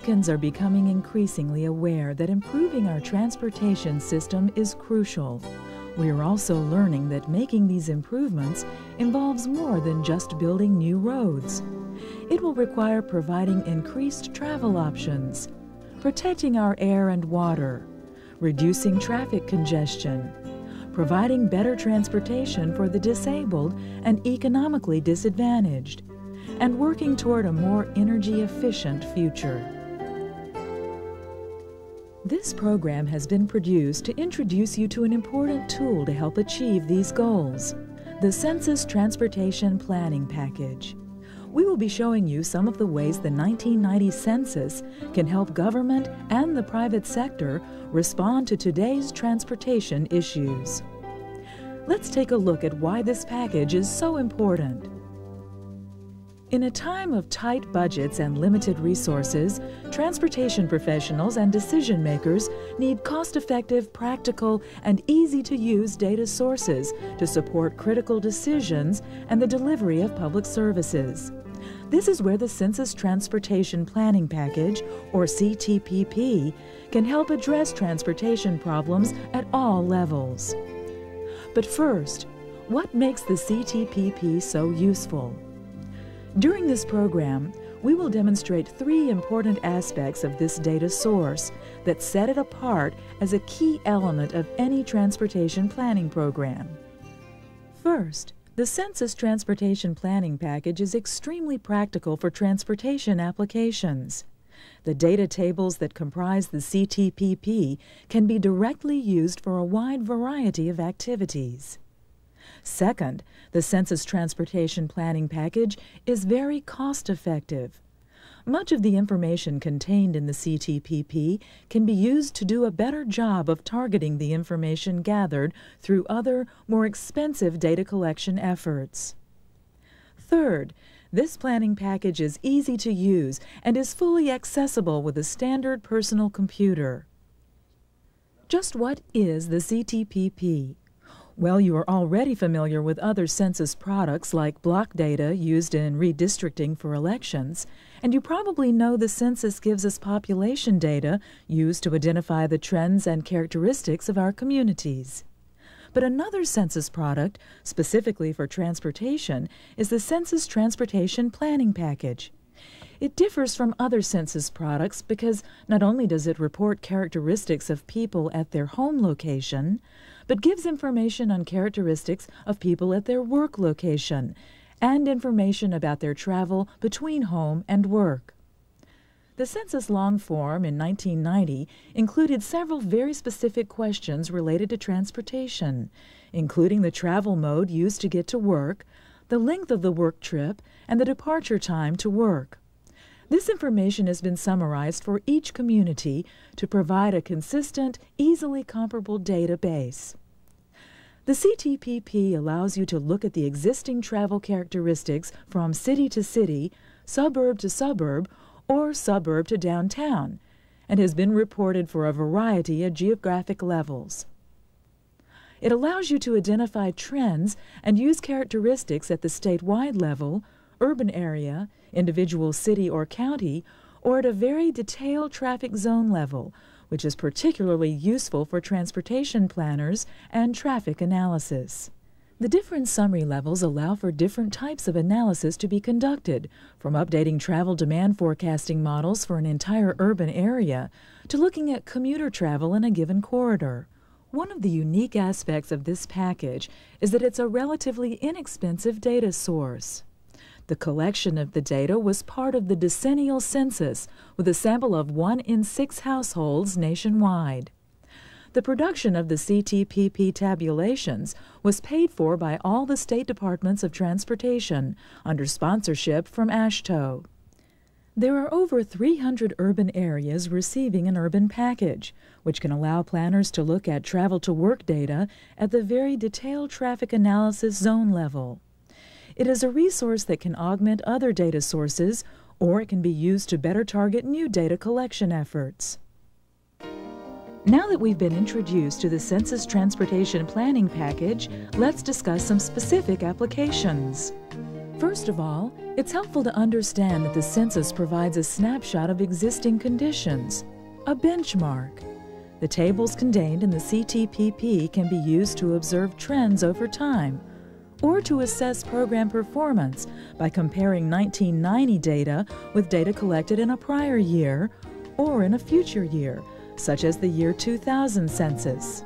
Americans are becoming increasingly aware that improving our transportation system is crucial. We are also learning that making these improvements involves more than just building new roads. It will require providing increased travel options, protecting our air and water, reducing traffic congestion, providing better transportation for the disabled and economically disadvantaged, and working toward a more energy efficient future. This program has been produced to introduce you to an important tool to help achieve these goals the Census Transportation Planning Package. We will be showing you some of the ways the 1990 census can help government and the private sector respond to today's transportation issues. Let's take a look at why this package is so important. In a time of tight budgets and limited resources, transportation professionals and decision makers need cost effective, practical, and easy to use data sources to support critical decisions and the delivery of public services. This is where the Census Transportation Planning Package, or CTPP, can help address transportation problems at all levels. But first, what makes the CTPP so useful? During this program, we will demonstrate three important aspects of this data source that set it apart as a key element of any transportation planning program. First, the Census Transportation Planning Package is extremely practical for transportation applications. The data tables that comprise the CTPP can be directly used for a wide variety of activities. Second, the Census Transportation Planning Package is very cost effective. Much of the information contained in the CTPP can be used to do a better job of targeting the information gathered through other, more expensive data collection efforts. Third, this planning package is easy to use and is fully accessible with a standard personal computer. Just what is the CTPP? Well, you are already familiar with other census products like block data used in redistricting for elections, and you probably know the census gives us population data used to identify the trends and characteristics of our communities. But another census product, specifically for transportation, is the Census Transportation Planning Package. It differs from other census products because not only does it report characteristics of people at their home location, but gives information on characteristics of people at their work location and information about their travel between home and work. The census long form in 1990 included several very specific questions related to transportation, including the travel mode used to get to work, the length of the work trip, and the departure time to work. This information has been summarized for each community to provide a consistent, easily comparable database. The CTPP allows you to look at the existing travel characteristics from city to city, suburb to suburb, or suburb to downtown, and has been reported for a variety of geographic levels. It allows you to identify trends and use characteristics at the statewide level, urban area, individual city or county, or at a very detailed traffic zone level, which is particularly useful for transportation planners and traffic analysis. The different summary levels allow for different types of analysis to be conducted, from updating travel demand forecasting models for an entire urban area to looking at commuter travel in a given corridor. One of the unique aspects of this package is that it's a relatively inexpensive data source. The collection of the data was part of the decennial census with a sample of one in six households nationwide. The production of the CTPP tabulations was paid for by all the state departments of transportation under sponsorship from AASHTO. There are over 300 urban areas receiving an urban package, which can allow planners to look at travel to work data at the very detailed traffic analysis zone level. It is a resource that can augment other data sources, or it can be used to better target new data collection efforts. Now that we've been introduced to the Census Transportation Planning Package, let's discuss some specific applications. First of all, it's helpful to understand that the census provides a snapshot of existing conditions, a benchmark. The tables contained in the CTPP can be used to observe trends over time or to assess program performance by comparing 1990 data with data collected in a prior year or in a future year, such as the year 2000 census.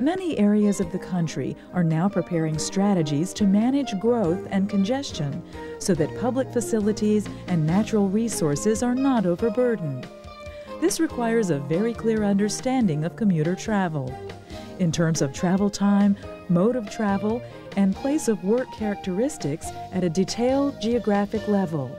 Many areas of the country are now preparing strategies to manage growth and congestion so that public facilities and natural resources are not overburdened. This requires a very clear understanding of commuter travel. In terms of travel time, mode of travel, and place of work characteristics at a detailed geographic level.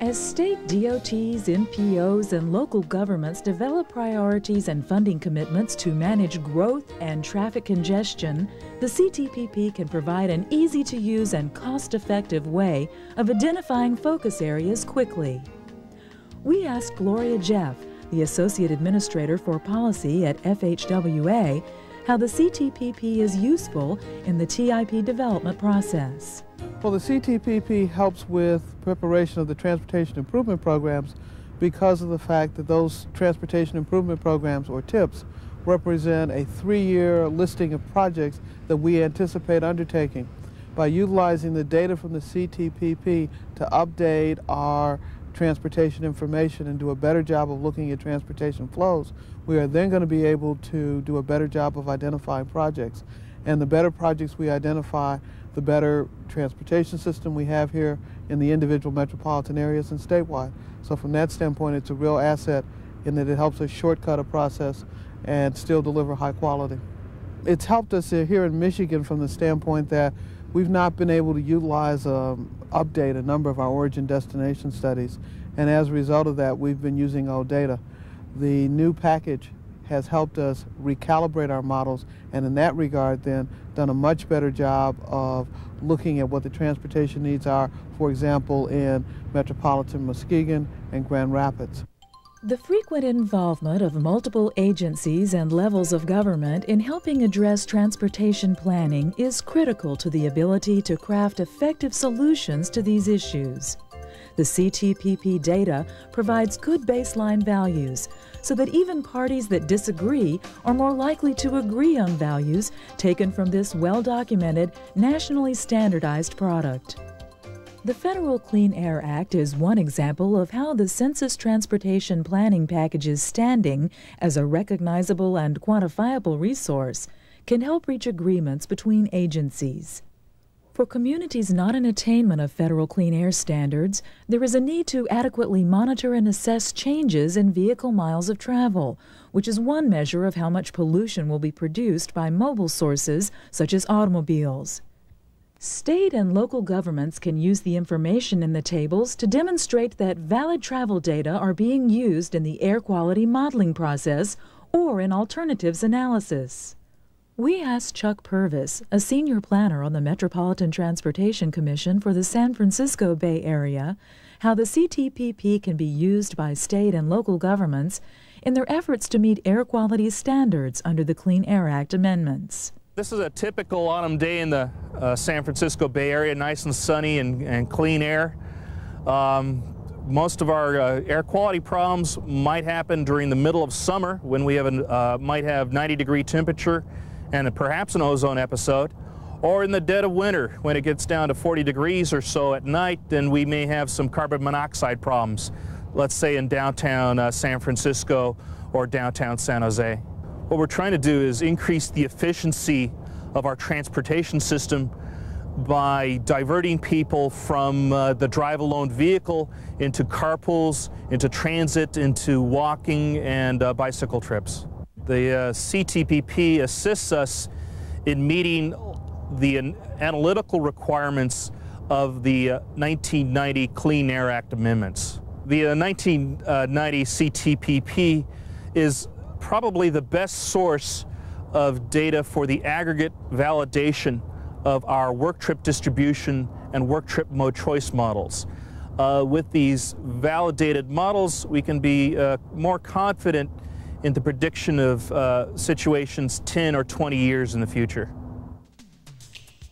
As state DOTs, MPOs, and local governments develop priorities and funding commitments to manage growth and traffic congestion, the CTPP can provide an easy to use and cost effective way of identifying focus areas quickly. We asked Gloria Jeff, the Associate Administrator for Policy at FHWA, how the CTPP is useful in the TIP development process. Well, the CTPP helps with preparation of the transportation improvement programs because of the fact that those transportation improvement programs, or TIPs, represent a three-year listing of projects that we anticipate undertaking. By utilizing the data from the CTPP to update our transportation information and do a better job of looking at transportation flows, we are then going to be able to do a better job of identifying projects. And the better projects we identify, the better transportation system we have here in the individual metropolitan areas and statewide. So from that standpoint, it's a real asset in that it helps us shortcut a process and still deliver high quality. It's helped us here in Michigan from the standpoint that we've not been able to utilize, um, update a number of our origin destination studies. And as a result of that, we've been using old data. The new package has helped us recalibrate our models and in that regard then done a much better job of looking at what the transportation needs are, for example, in metropolitan Muskegon and Grand Rapids. The frequent involvement of multiple agencies and levels of government in helping address transportation planning is critical to the ability to craft effective solutions to these issues. The CTPP data provides good baseline values so that even parties that disagree are more likely to agree on values taken from this well documented, nationally standardized product. The Federal Clean Air Act is one example of how the Census Transportation Planning Package's standing as a recognizable and quantifiable resource can help reach agreements between agencies. For communities not in attainment of federal clean air standards, there is a need to adequately monitor and assess changes in vehicle miles of travel, which is one measure of how much pollution will be produced by mobile sources such as automobiles. State and local governments can use the information in the tables to demonstrate that valid travel data are being used in the air quality modeling process or in alternatives analysis. We asked Chuck Purvis, a senior planner on the Metropolitan Transportation Commission for the San Francisco Bay Area, how the CTPP can be used by state and local governments in their efforts to meet air quality standards under the Clean Air Act amendments. This is a typical autumn day in the uh, San Francisco Bay Area, nice and sunny and, and clean air. Um, most of our uh, air quality problems might happen during the middle of summer when we have a, uh, might have 90 degree temperature and a, perhaps an ozone episode, or in the dead of winter when it gets down to 40 degrees or so at night, then we may have some carbon monoxide problems, let's say in downtown uh, San Francisco or downtown San Jose. What we're trying to do is increase the efficiency of our transportation system by diverting people from uh, the drive alone vehicle into carpools, into transit, into walking and uh, bicycle trips. The uh, CTPP assists us in meeting the analytical requirements of the 1990 uh, Clean Air Act amendments. The 1990 uh, CTPP is probably the best source of data for the aggregate validation of our work trip distribution and work trip mode choice models. Uh, with these validated models, we can be uh, more confident in the prediction of uh, situations 10 or 20 years in the future.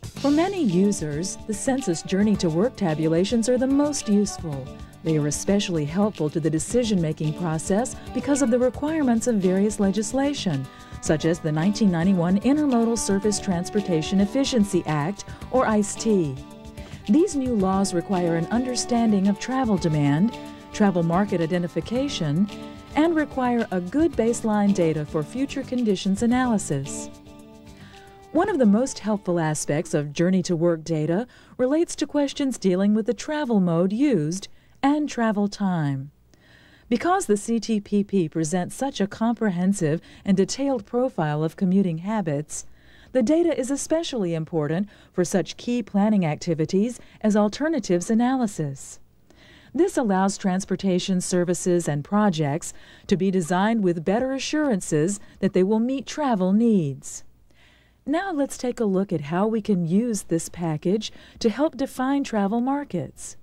For many users, the census journey to work tabulations are the most useful. They are especially helpful to the decision making process because of the requirements of various legislation, such as the 1991 Intermodal Surface Transportation Efficiency Act, or ISTEA. These new laws require an understanding of travel demand, travel market identification, and require a good baseline data for future conditions analysis. One of the most helpful aspects of Journey to Work data relates to questions dealing with the travel mode used and travel time. Because the CTPP presents such a comprehensive and detailed profile of commuting habits, the data is especially important for such key planning activities as alternatives analysis. This allows transportation services and projects to be designed with better assurances that they will meet travel needs. Now let's take a look at how we can use this package to help define travel markets.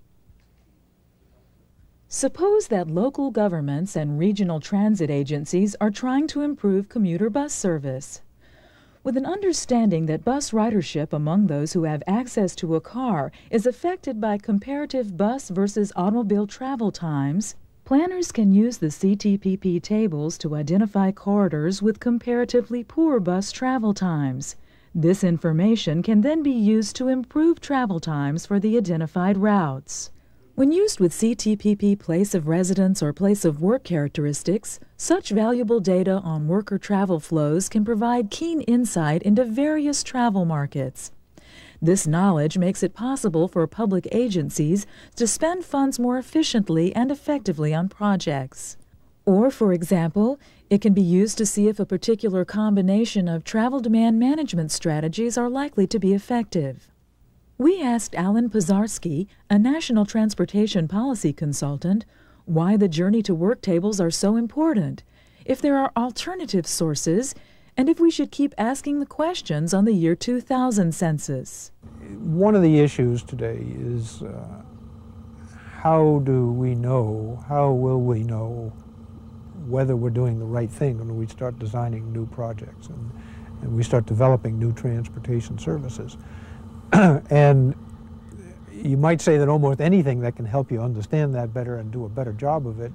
Suppose that local governments and regional transit agencies are trying to improve commuter bus service. With an understanding that bus ridership among those who have access to a car is affected by comparative bus versus automobile travel times, planners can use the CTPP tables to identify corridors with comparatively poor bus travel times. This information can then be used to improve travel times for the identified routes. When used with CTPP place of residence or place of work characteristics, such valuable data on worker travel flows can provide keen insight into various travel markets. This knowledge makes it possible for public agencies to spend funds more efficiently and effectively on projects. Or, for example, it can be used to see if a particular combination of travel demand management strategies are likely to be effective. We asked Alan Pisarski, a national transportation policy consultant, why the journey to work tables are so important, if there are alternative sources, and if we should keep asking the questions on the year 2000 census. One of the issues today is uh, how do we know, how will we know whether we're doing the right thing when we start designing new projects and, and we start developing new transportation services. and you might say that almost anything that can help you understand that better and do a better job of it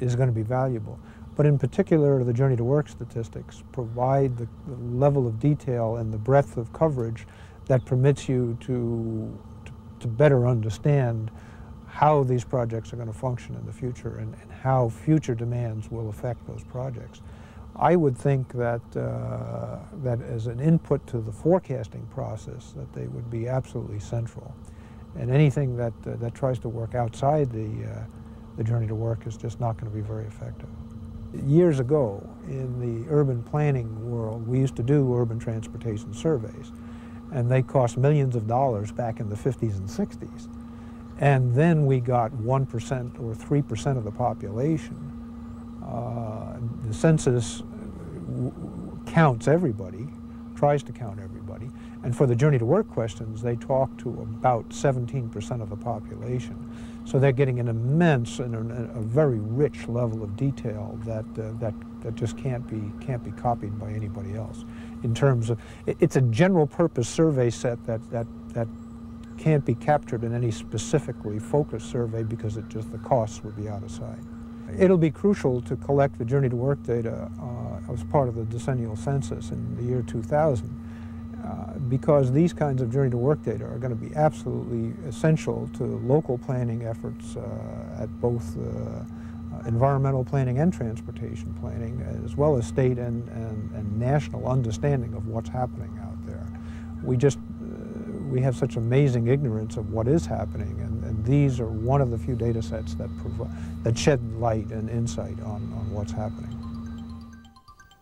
is going to be valuable. But in particular, the Journey to Work statistics provide the, level of detail and the breadth of coverage that permits you to, to, to better understand how these projects are going to function in the future and, and how future demands will affect those projects. I would think that, uh, that as an input to the forecasting process, that they would be absolutely central. And anything that, uh, that tries to work outside the, uh, the journey to work is just not going to be very effective. Years ago, in the urban planning world, we used to do urban transportation surveys, and they cost millions of dollars back in the 50s and 60s. And then we got 1% or 3% of the population uh, the census counts everybody, tries to count everybody, and for the journey to work questions, they talk to about 17% of the population. So they're getting an immense and a, very rich level of detail that, uh, that, that just can't be, can't be copied by anybody else. In terms of, it, it's a general purpose survey set that, that, that can't be captured in any specifically focused survey because it just, the costs would be out of sight. It'll be crucial to collect the Journey to Work data uh, as part of the decennial census in the year 2000 uh, because these kinds of Journey to Work data are going to be absolutely essential to local planning efforts uh, at both uh, environmental planning and transportation planning, as well as state and, and, and national understanding of what's happening out there. We just we have such amazing ignorance of what is happening, and, and these are one of the few data sets that, that shed light and insight on, on what's happening.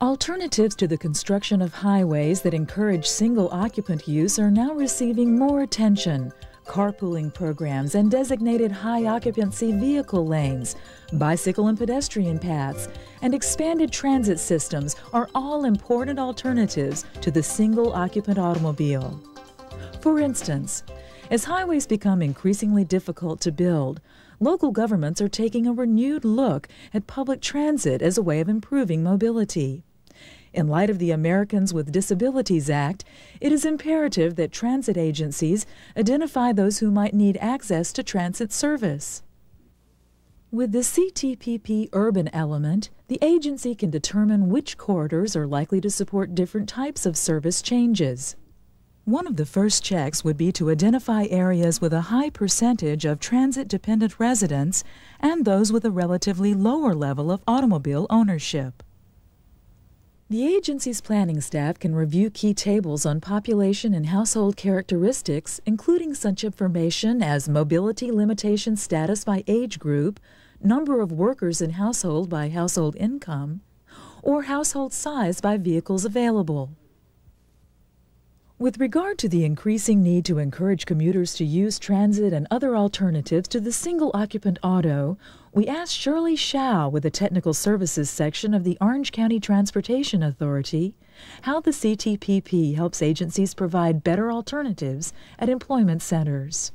Alternatives to the construction of highways that encourage single occupant use are now receiving more attention. Carpooling programs and designated high occupancy vehicle lanes, bicycle and pedestrian paths, and expanded transit systems are all important alternatives to the single occupant automobile. For instance, as highways become increasingly difficult to build, local governments are taking a renewed look at public transit as a way of improving mobility. In light of the Americans with Disabilities Act, it is imperative that transit agencies identify those who might need access to transit service. With the CTPP urban element, the agency can determine which corridors are likely to support different types of service changes. One of the first checks would be to identify areas with a high percentage of transit dependent residents and those with a relatively lower level of automobile ownership. The agency's planning staff can review key tables on population and household characteristics, including such information as mobility limitation status by age group, number of workers in household by household income, or household size by vehicles available. With regard to the increasing need to encourage commuters to use transit and other alternatives to the single occupant auto, we asked Shirley Shao with the Technical Services section of the Orange County Transportation Authority how the CTPP helps agencies provide better alternatives at employment centers.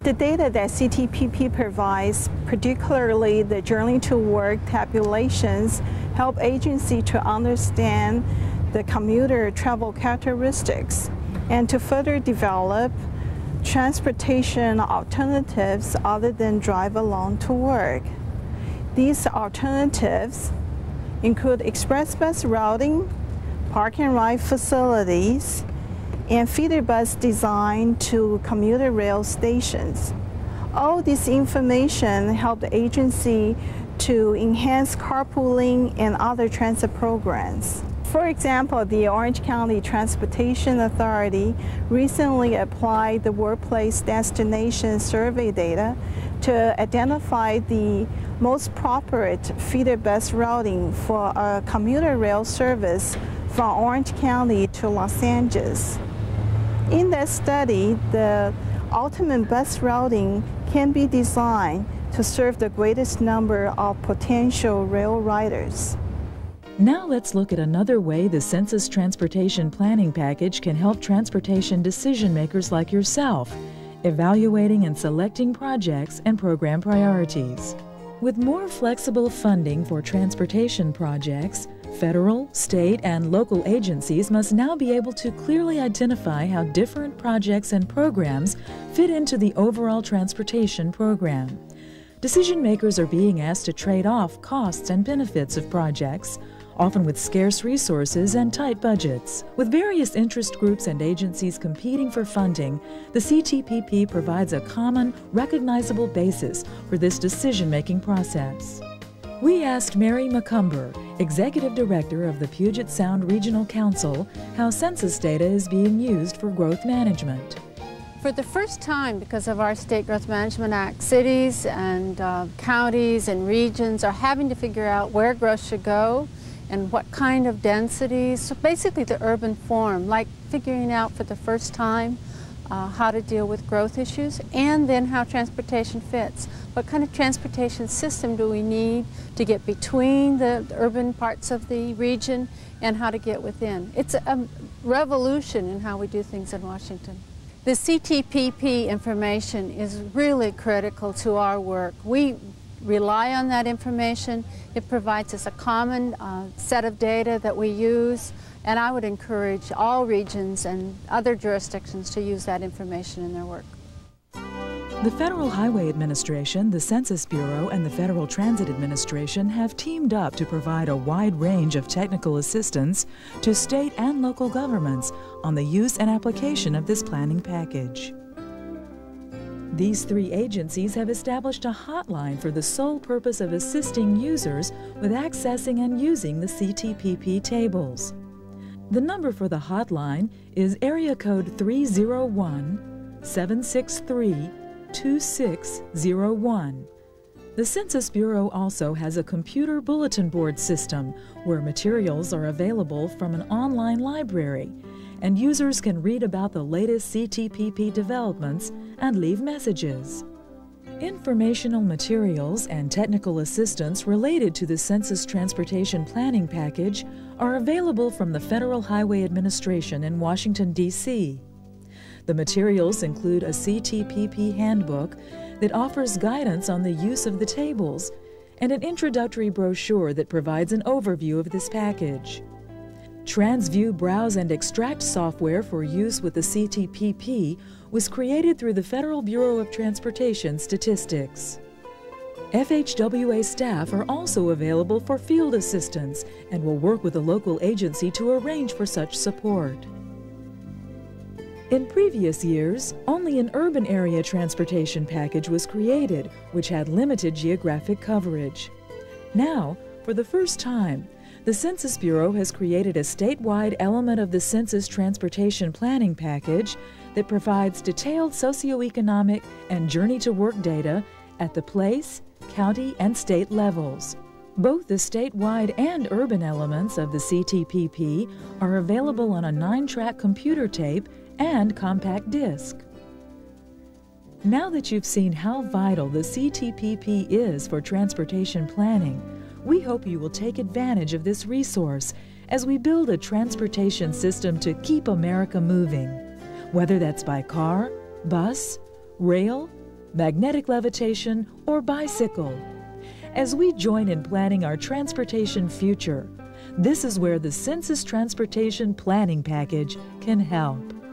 The data that CTPP provides, particularly the journey to work tabulations, help agency to understand the commuter travel characteristics and to further develop transportation alternatives other than drive alone to work. These alternatives include express bus routing, park and ride facilities, and feeder bus design to commuter rail stations. All this information helped the agency to enhance carpooling and other transit programs. For example, the Orange County Transportation Authority recently applied the workplace destination survey data to identify the most appropriate feeder bus routing for a commuter rail service from Orange County to Los Angeles. In that study, the ultimate bus routing can be designed to serve the greatest number of potential rail riders. Now let's look at another way the Census Transportation Planning Package can help transportation decision makers like yourself, evaluating and selecting projects and program priorities. With more flexible funding for transportation projects, Federal, state, and local agencies must now be able to clearly identify how different projects and programs fit into the overall transportation program. Decision makers are being asked to trade off costs and benefits of projects, often with scarce resources and tight budgets. With various interest groups and agencies competing for funding, the CTPP provides a common, recognizable basis for this decision making process. We asked Mary McCumber, Executive Director of the Puget Sound Regional Council, how census data is being used for growth management. For the first time, because of our State Growth Management Act, cities and uh, counties and regions are having to figure out where growth should go and what kind of densities. So basically the urban form, like figuring out for the first time uh, how to deal with growth issues, and then how transportation fits. What kind of transportation system do we need to get between the, the urban parts of the region and how to get within? It's a revolution in how we do things in Washington. The CTPP information is really critical to our work. We rely on that information. It provides us a common uh, set of data that we use and I would encourage all regions and other jurisdictions to use that information in their work. The Federal Highway Administration, the Census Bureau, and the Federal Transit Administration have teamed up to provide a wide range of technical assistance to state and local governments on the use and application of this planning package. These three agencies have established a hotline for the sole purpose of assisting users with accessing and using the CTPP tables. The number for the hotline is area code 301 763 2601. The Census Bureau also has a computer bulletin board system where materials are available from an online library, and users can read about the latest CTPP developments and leave messages. Informational materials and technical assistance related to the Census Transportation Planning Package are available from the Federal Highway Administration in Washington, D.C. The materials include a CTPP handbook that offers guidance on the use of the tables and an introductory brochure that provides an overview of this package. TransVU Browse and Extract software for use with the CTPP was created through the Federal Bureau of Transportation Statistics. FHWA staff are also available for field assistance and will work with a local agency to arrange for such support. In previous years, only an urban area transportation package was created, which had limited geographic coverage. Now, for the first time, the Census Bureau has created a statewide element of the Census Transportation Planning Package that provides detailed socioeconomic and journey to work data at the place, county, and state levels. Both the statewide and urban elements of the CTPP are available on a nine track computer tape and compact disc. Now that you've seen how vital the CTPP is for transportation planning, we hope you will take advantage of this resource as we build a transportation system to keep America moving, whether that's by car, bus, rail, magnetic levitation, or bicycle. As we join in planning our transportation future, this is where the Census Transportation Planning Package can help.